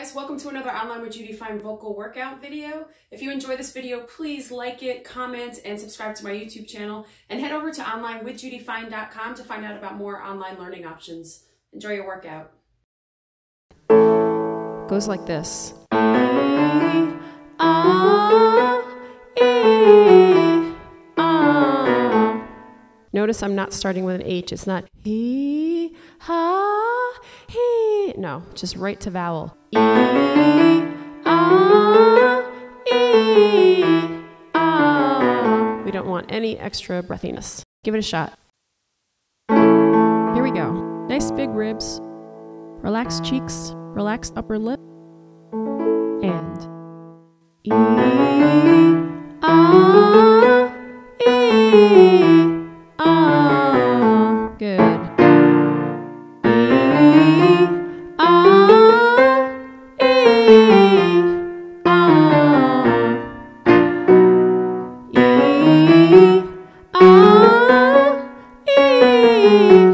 guys, welcome to another Online with Judy Fine vocal workout video. If you enjoy this video, please like it, comment, and subscribe to my YouTube channel. And head over to onlinewithjudyfine.com to find out about more online learning options. Enjoy your workout. Goes like this. Notice I'm not starting with an H. It's not he, ha, he. No, just right to vowel. We don't want any extra breathiness. Give it a shot. Here we go. Nice big ribs. Relaxed cheeks. Relaxed upper lip. And. me.